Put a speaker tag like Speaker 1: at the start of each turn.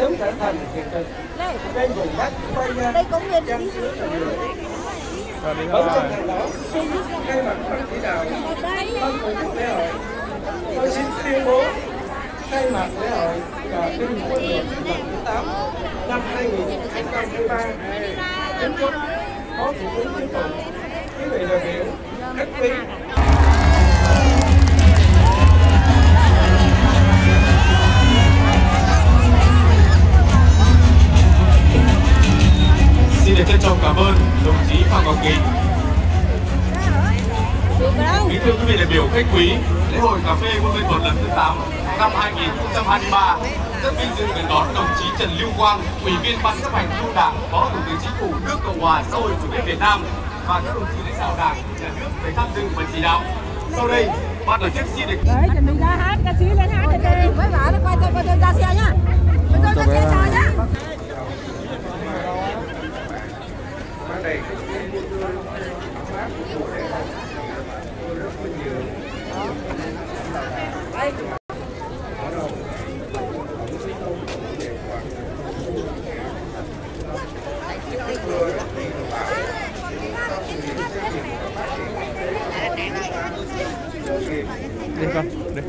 Speaker 1: sớm trở thành hiện thực trên vùng đất quay nha. Người
Speaker 2: Rồi đi
Speaker 1: Vẫn
Speaker 2: thôi.
Speaker 1: trong thành đó, thay mặt ban chỉ đạo. Ban tổ chức lễ hội, tôi xin tuyên bố khai mạc lễ hội và kinh quân luật lần thứ 8 năm 2023 kính chúc Phó Thủ tướng Chính phủ, quý vị đại biểu, khách quý
Speaker 3: Trọng cảm ơn đồng chí Phạm Ngọc Kỳ. Kính thưa quý vị đại biểu khách quý, lễ hội cà phê quân Mê Thuột lần thứ 8 năm 2023 rất vinh dự được đón đồng chí Trần Lưu Quang, Ủy viên Ban chấp hành Trung Đảng, Phó Thủ tướng Chính phủ nước Cộng hòa xã hội chủ nghĩa Việt Nam và các đồng chí lãnh đạo Đảng, Nhà nước về tham dự và chỉ đạo. Sau đây, ban tổ chức xin được
Speaker 4: Đấy, chuẩn bị ra hát, ca sĩ lên hát
Speaker 2: Đi con, đi.